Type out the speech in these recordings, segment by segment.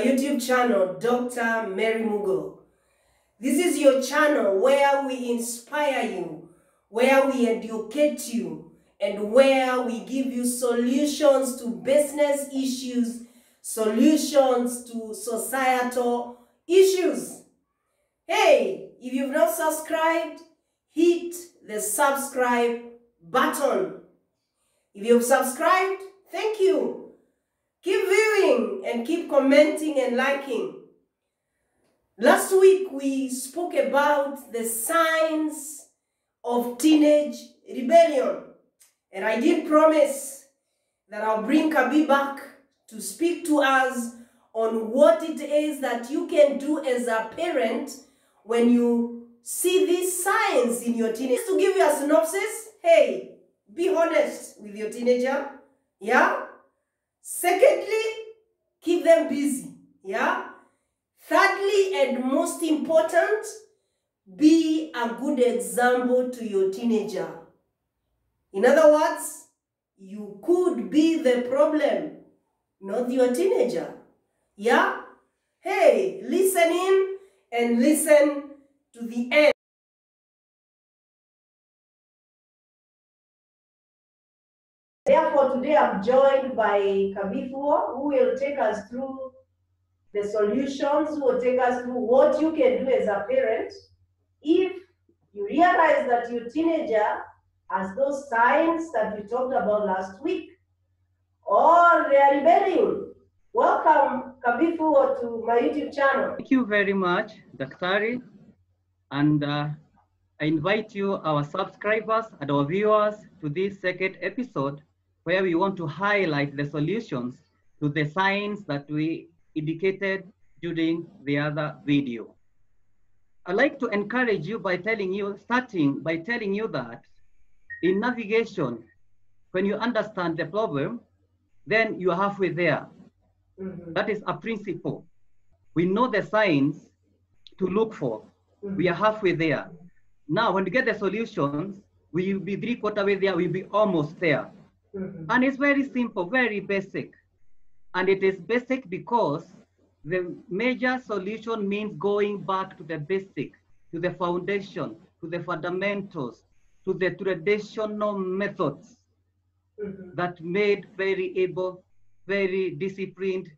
my YouTube channel, Dr. Mary Mugo. This is your channel where we inspire you, where we educate you, and where we give you solutions to business issues, solutions to societal issues. Hey, if you've not subscribed, hit the subscribe button. If you've subscribed, thank you. Keep viewing and keep commenting and liking. Last week we spoke about the signs of teenage rebellion. And I did promise that I'll bring Kabi back to speak to us on what it is that you can do as a parent when you see these signs in your teenage. To give you a synopsis, hey, be honest with your teenager. Yeah? Secondly, keep them busy. Yeah? Thirdly, and most important, be a good example to your teenager. In other words, you could be the problem, not your teenager. Yeah? Hey, listen in and listen to the end. Therefore, today I'm joined by Kabifuo, who will take us through the solutions, who will take us through what you can do as a parent if you realize that your teenager has those signs that we talked about last week, or they are rebelling. Welcome, Kabifuo, to my YouTube channel. Thank you very much, Daktari. And uh, I invite you, our subscribers and our viewers, to this second episode where we want to highlight the solutions to the signs that we indicated during the other video. I'd like to encourage you by telling you, starting by telling you that in navigation, when you understand the problem, then you're halfway there. Mhm. That is a principle. We know the signs to look for. We are halfway there. Now, when we get the solutions, we will be three quarter way there, we'll be almost there. Mhm. And it's very simple, very basic. And it is basic because the major solution means going back to the basic, to the foundation, to the fundamentals, to the traditional methods Mhm. that made very able, very disciplined,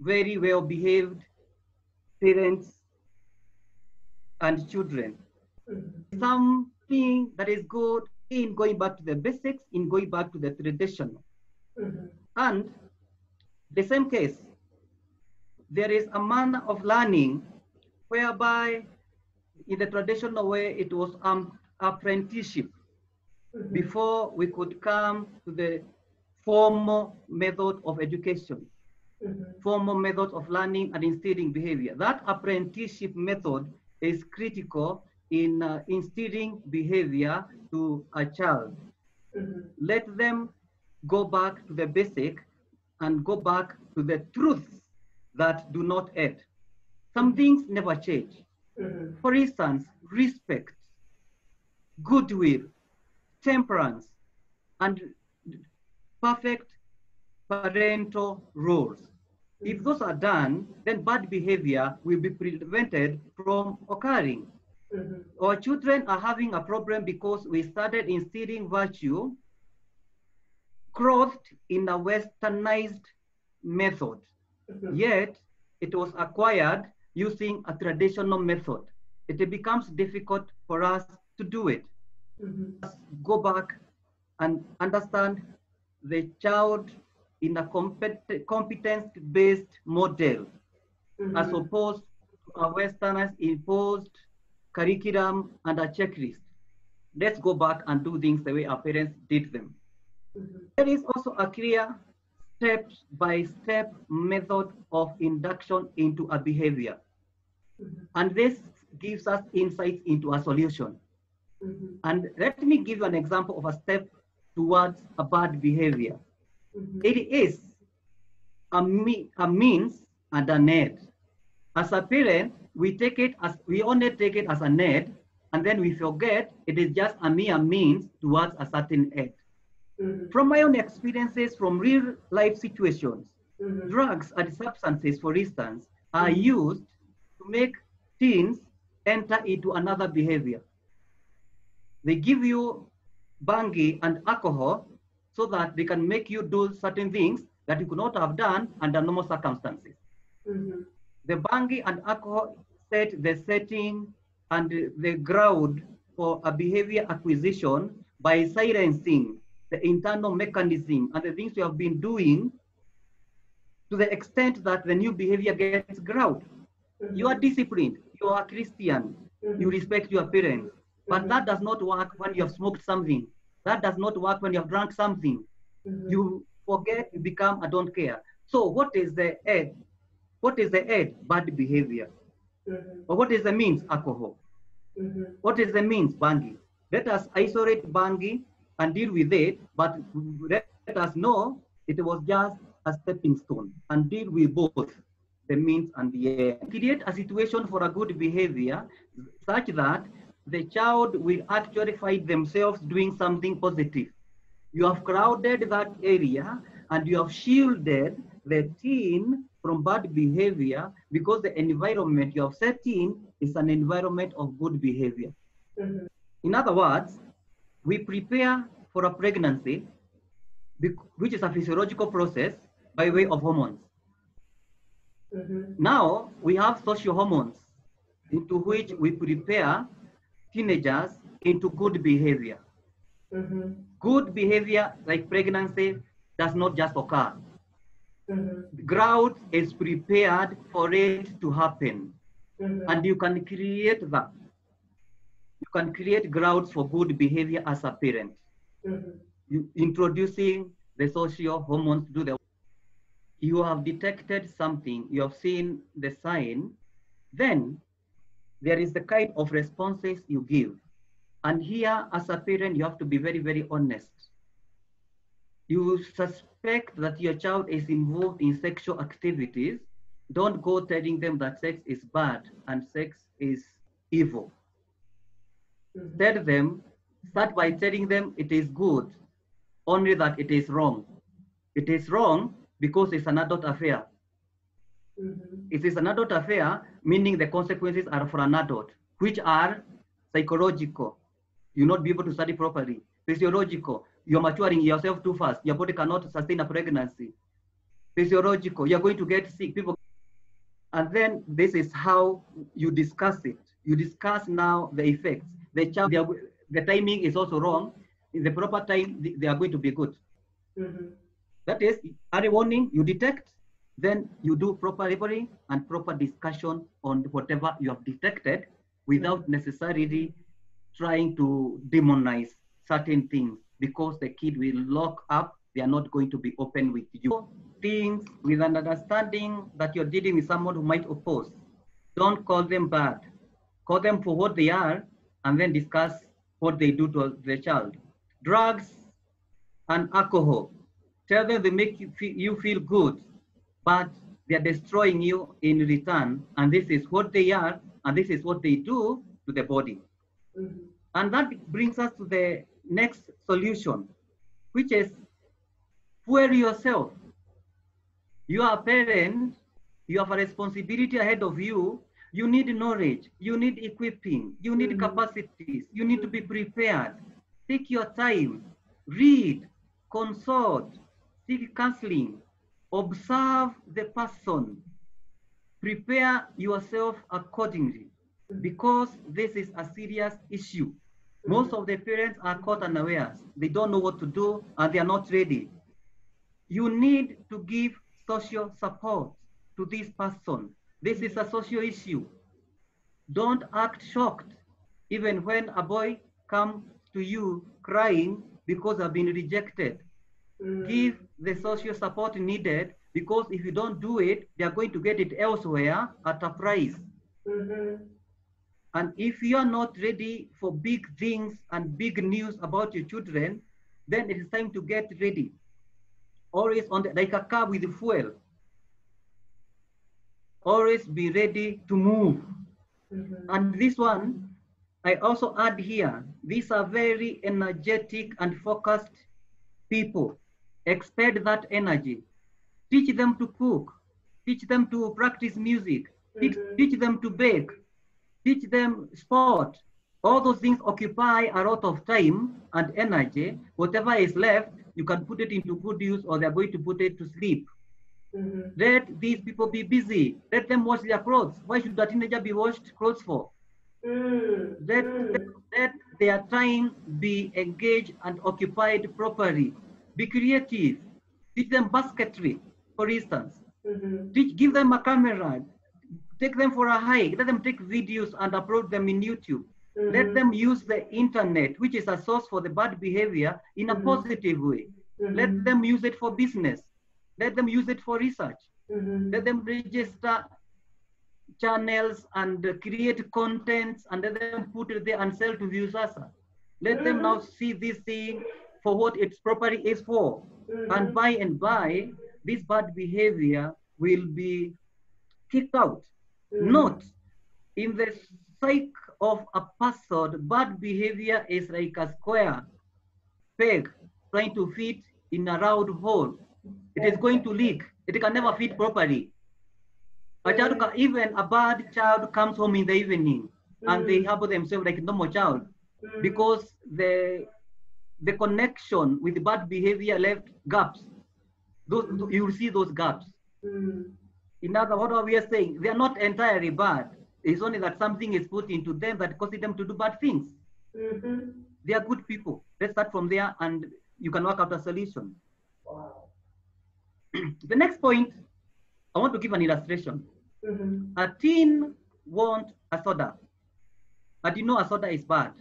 very well behaved parents and children. Mhm. Something that is good in going back to the basics, in going back to the traditional. Mhm. And the same case, there is a manner of learning whereby in the traditional way it was um, apprenticeship Mhm. before we could come to the formal method of education, Mhm. formal method of learning and instilling behavior. That apprenticeship method is critical in uh, instilling behavior to a child. Mhm. Let them go back to the basic and go back to the truths that do not add. Some things never change. Mhm. For instance, respect, goodwill, temperance, and perfect parental roles. If those are done, then bad behavior will be prevented from occurring. Mhm. Our children are having a problem because we started instilling virtue growth in a westernized method. Mhm. Yet it was acquired using a traditional method. It becomes difficult for us to do it. Mhm. Go back and understand the child in a compet- competence-based model as Mhm. opposed to a westernized imposed curriculum and a checklist. Let's go back and do things the way our parents did them. There is also a clear step-by-step method of induction into a behavior. And this gives us insights into a solution. And let me give you an example of a step towards a bad behavior. It is a, me- a means and an end. As a parent, we take it as we only take it as an end, and then we forget it is just a mere means towards a certain end. Mhm. From my own experiences, from real life situations, Mhm. Drugs and substances, for instance, are Mhm. used to make teens enter into another behavior. They give you bangi and alcohol so that they can make you do certain things that you could not have done under normal circumstances. Mhm. The bangi and alcohol set the setting and the ground for a behavior acquisition by silencing the internal mechanism and the things you have been doing to the extent that the new behavior gets ground. You are disciplined, you are Christian, you Mhm. respect your parents. But Mhm. that does not work when you have smoked something. That does not work when you have drunk something. You forget, you become, I don't care. So what is the aid? What is the aid? Bad behavior. Mhm. Or what is the means? Alcohol. Mhm. What is the means? Bangi. Let us isolate Bangi and deal with it, but let us know it was just a stepping stone and deal with both the means and the end. Create a situation for a good behavior such that the child will actually find themselves doing something positive. You have crowded that area and you have shielded the teen from bad behavior because the environment you have set in is an environment of good behavior. Mhm. In other words, we prepare for a pregnancy, which is a physiological process by way of hormones. Mhm. Now we have social hormones into which we prepare teenagers into good behavior. Mhm. Good behavior like pregnancy does not just occur. Mhm. Ground is prepared for it to happen. Mhm. And you can create that. You can create grounds for good behavior as a parent. Mhm. You introducing the social hormones to the you have detected something, you have seen the sign, then there is the kind of responses you give. And here, as a parent, you have to be very, very honest. You suspect that your child is involved in sexual activities, don't go telling them that sex is bad and sex is evil. Mhm. Tell them, start by telling them it is good, only that it is wrong. It is wrong because it's an adult affair. Mhm. It is an adult affair, meaning the consequences are for an adult, which are psychological. You'll not be able to study properly. Physiological, you're maturing yourself too fast. Your body cannot sustain a pregnancy. Physiological, you're going to get sick. People, and then this is how you discuss it. You discuss now the effects. The child, are, the timing is also wrong. In the proper time, they- are going to be good. Mhm. That is, early warning, you detect, then you do proper referee and proper discussion on whatever you have detected without necessarily trying to demonize certain things because the kid will lock up, they are not going to be open with you. Things with an understanding that you're dealing with someone who might oppose. Don't call them bad. Call them for what they are and then discuss what they do to the child. Drugs and alcohol. Tell them they make you feel, good, but they are destroying you in return. And this is what they are, and this is what they do to the body. Mhm. And that brings us to the next solution, which is fuel yourself. You are a parent, you have a responsibility ahead of you. You need knowledge, you need equipping, you need Mhm. capacities, you need to be prepared. Take your time, read, consult, seek counseling, observe the person, prepare yourself accordingly because this is a serious issue. Most of the parents are caught unawares. They don't know what to do and they are not ready. You need to give social support to this person. This is a social issue. Don't act shocked even when a boy comes to you crying because they've been rejected. Mhm. Give the social support needed because if you don't do it, they are going to get it elsewhere at a price. Mhm. And if you are not ready for big things and big news about your children, then it is time to get ready. Always on the, like a car with fuel. Always be ready to move. Mhm. And this one, I also add here, these are very energetic and focused people. Expend that energy. teach them to cook, teach them to practice music, teach, Mhm. teach them to bake, teach them sport. All those things occupy a lot of time and energy. Whatever is left, you can put it into good use or they're going to put it to sleep. Mhm. Let these people be busy. Let them wash their clothes. Why should a teenager be washed clothes for? Mm. Let, Mm. let their time be engaged and occupied properly. Be creative. Teach them basketry, for instance. Mhm. Teach, give them a camera. Take them for a hike. Let them take videos and upload them in YouTube. Let Mhm. them use the internet, which is a source for the bad behavior, in a Mhm. positive way. Let Mhm. them use it for business. Let them use it for research. Mhm. Let them register channels and create contents and let them put it there and sell to users. Let them now see this thing for what its property is for. And Mhm. by and by, this bad behavior will be kicked out. Note, in the psyche of a person, bad behavior is like a square peg trying to fit in a round hole. It is going to leak. It can never fit properly. A child, can, even a bad child comes home in the evening and they Mm. harbour themselves like a normal child Mhm. because the the connection with bad behavior left gaps. Those you will see those gaps. Mm. In other what are we are saying? They are not entirely bad. It's only that something is put into them that causes them to do bad things. Mhm. They are good people. Let's start from there and you can work out a solution. Wow. the next point, I want to give an illustration. Mhm. A teen wants a soda, but you know a soda is bad.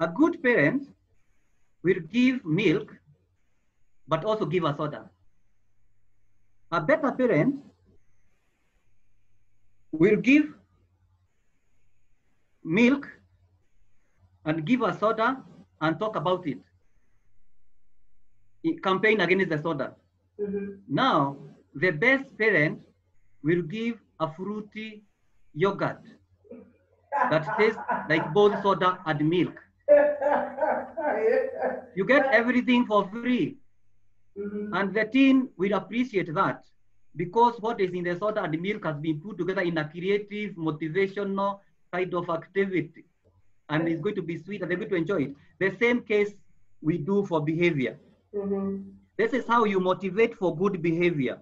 A good parent will give milk, but also give a soda. A better parent will give milk and give a soda and talk about it. Campaign against the soda. Mhm. Now, the best parent will give a fruity yogurt that tastes like both soda and milk. You get everything for free. Mhm. And the teen will appreciate that because what is in the soda and milk has been put together in a creative, motivational kind of activity. And it's going to be sweet and they're going to enjoy it. The same case we do for behavior. Mhm. This is how you motivate for good behavior.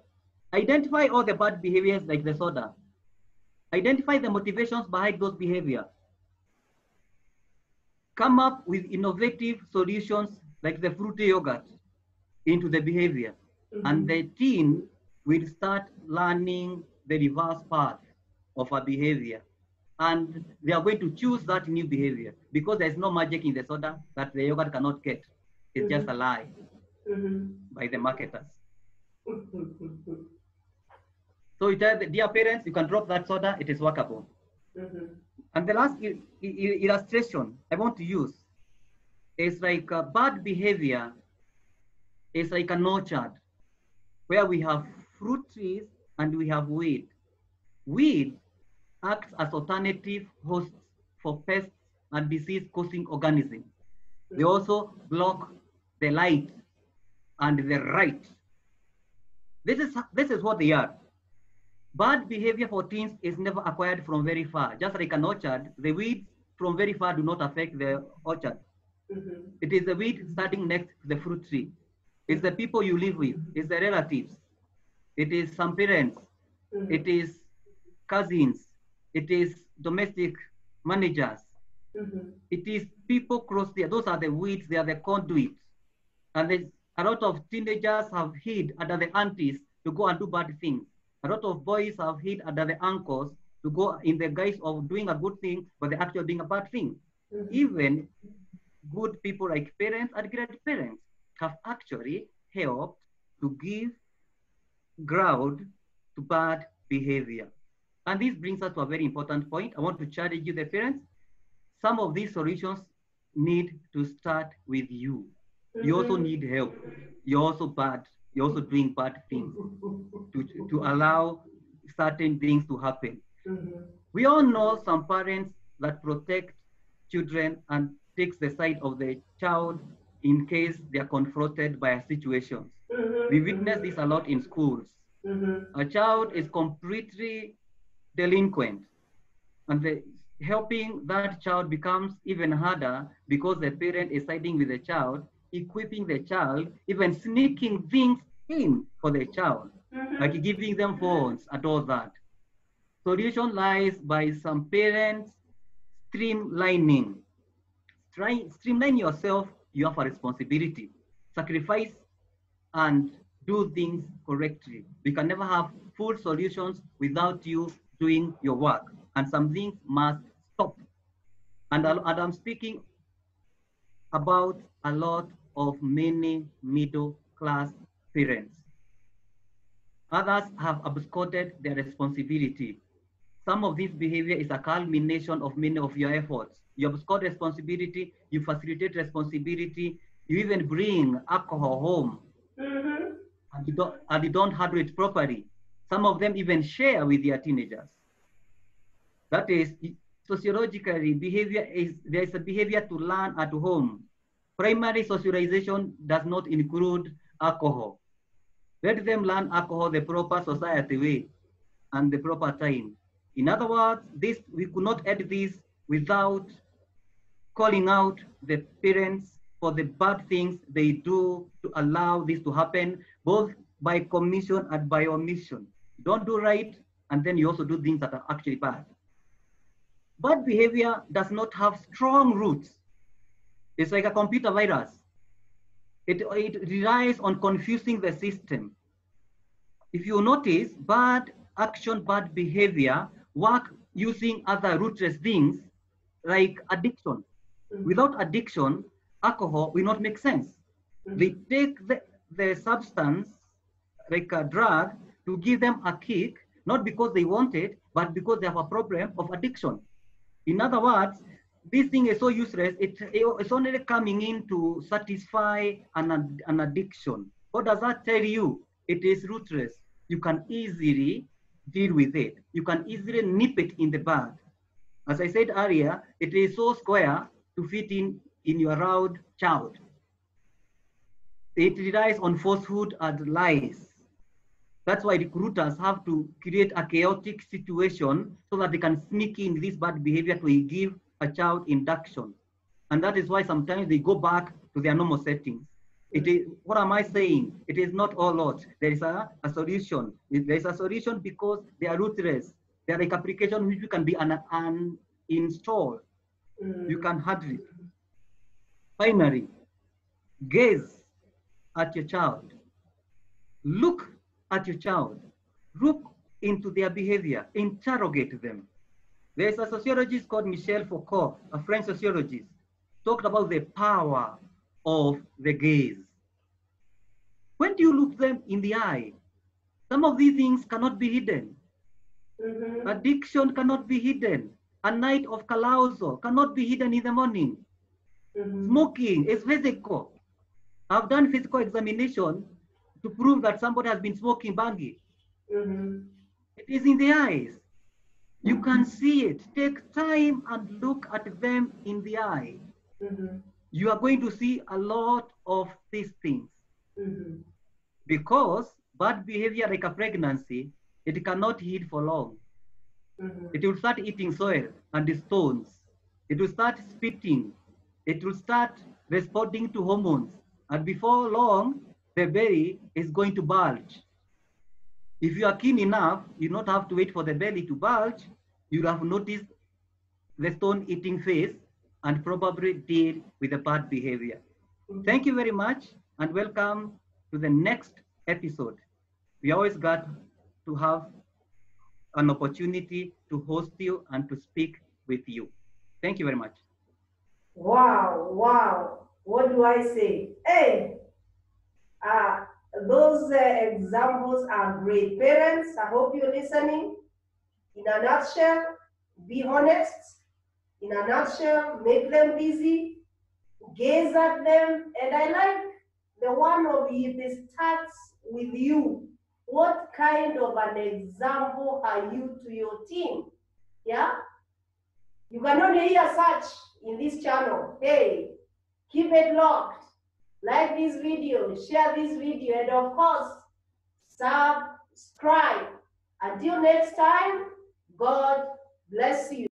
Identify all the bad behaviors like the soda. Identify the motivations behind those behaviors. Come up with innovative solutions like the fruity yogurt into the behavior. And the teen will start learning the reverse path of a behavior. And they are going to choose that new behavior because there's no magic in the soda that the yogurt cannot get. It's just a lie Mhm. by the marketers. So you tell the dear parents, you can drop that soda, it is workable. Mhm. And the last il- il- illustration I want to use is like bad behavior is like an orchard where we have fruit trees and we have weed. Weed acts as alternative hosts for pests and disease causing organisms. They also block the light and the right. This is, this is what they are. Bad behavior for teens is never acquired from very far. Just like an orchard, the weeds from very far do not affect the orchard. Mhm. It is the weed starting next to the fruit tree. It's the people you live with. It's the relatives. It is some parents. Mhm. It is cousins. It is domestic managers. Mhm. It is people close there. Those are the weeds. They are the conduits. And there's a lot of teenagers have hid under the aunties to go and do bad things. A lot of boys have hid under the uncles to go in the guise of doing a good thing, but they're actually doing a bad thing. Mhm. Even good people like parents and grandparents have actually helped to give ground to bad behavior. And this brings us to a very important point. I want to challenge you, the parents. Some of these solutions need to start with you. You also Mhm. need help. You're also bad. You're also doing bad things to, to allow certain things to happen. Mhm. We all know some parents that protect children and takes the side of the child in case they are confronted by a situation. Mhm. We witness this a lot in schools. Mm-hmm. A child is completely delinquent, and the, helping that child becomes even harder because the parent is siding with the child, equipping the child, even sneaking things in for the child, Mm-hmm. like giving them phones and all that. Solution lies by some parents streamlining. Try, streamline yourself, you have a responsibility. Sacrifice and do things correctly. We can never have full solutions without you doing your work. And some things must stop. And, and I'm speaking about a lot of many middle class parents. Others have absconded their responsibility. Some of this behavior is a culmination of many of your efforts. You abscond responsibility, you facilitate responsibility, you even bring alcohol home Mm-hmm. and they don't, and you don't handle it properly. Some of them even share with their teenagers. That is, sociologically, behavior is there is a behavior to learn at home. Primary socialization does not include alcohol. Let them learn alcohol the proper society way and the proper time. In other words, this we could not add this without calling out the parents for the bad things they do to allow this to happen, both by commission and by omission. Don't do right, and then you also do things that are actually bad. Bad behavior does not have strong roots. It's like a computer virus. It, it relies on confusing the system. If you notice, bad action, bad behavior work using other rootless things like addiction. Mm. Without addiction, alcohol will not make sense. Mm-hmm. They take the, the substance, like a drug, to give them a kick, not because they want it, but because they have a problem of addiction. In other words, this thing is so useless, it, it's only coming in to satisfy an, an addiction. What does that tell you? It is rootless. You can easily deal with it. You can easily nip it in the bud. As I said earlier, it is so square to fit in in your round child. It relies on falsehood and lies. That's why recruiters have to create a chaotic situation so that they can sneak in this bad behavior to give a child induction. And that is why sometimes they go back to their normal settings. It is, what am I saying? It is not all lost. There is a, a solution. There is a solution because they are rootless. They are like application which you can be un, uninstalled. Mm. You can handle it. Finally, gaze at your child. Look at your child. Look into their behavior. Interrogate them. There's a sociologist called Michel Foucault, a French sociologist, talked about the power of the gaze. When do you look them in the eye? Some of these things cannot be hidden. Mm-hmm. Addiction cannot be hidden. A night of carousal cannot be hidden in the morning. Mm-hmm. Smoking is physical. I've done physical examination to prove that somebody has been smoking bangi. Mm-hmm. It is in the eyes. You can see it. Take time and look at them in the eye. Mm-hmm. You are going to see a lot of these things Mm-hmm. because bad behavior, like a pregnancy, it cannot heal for long. Mm-hmm. It will start eating soil and the stones. It will start spitting. It will start responding to hormones. And before long, the belly is going to bulge. If you are keen enough, you do not have to wait for the belly to bulge. You'll have noticed the stone eating face and probably deal with the bad behavior. Thank you very much and welcome to the next episode. We always got to have an opportunity to host you and to speak with you. Thank you very much. Wow, wow. What do I say? Hey, uh, those uh, examples are great. Parents, I hope you're listening. In a nutshell, be honest. In a nutshell, make them busy, gaze at them. And I like the one of you. it starts with you. What kind of an example are you to your team? Yeah? You can only hear such in this channel. Hey, keep it locked. like this video, share this video, and of course, subscribe. Until next time, God bless you.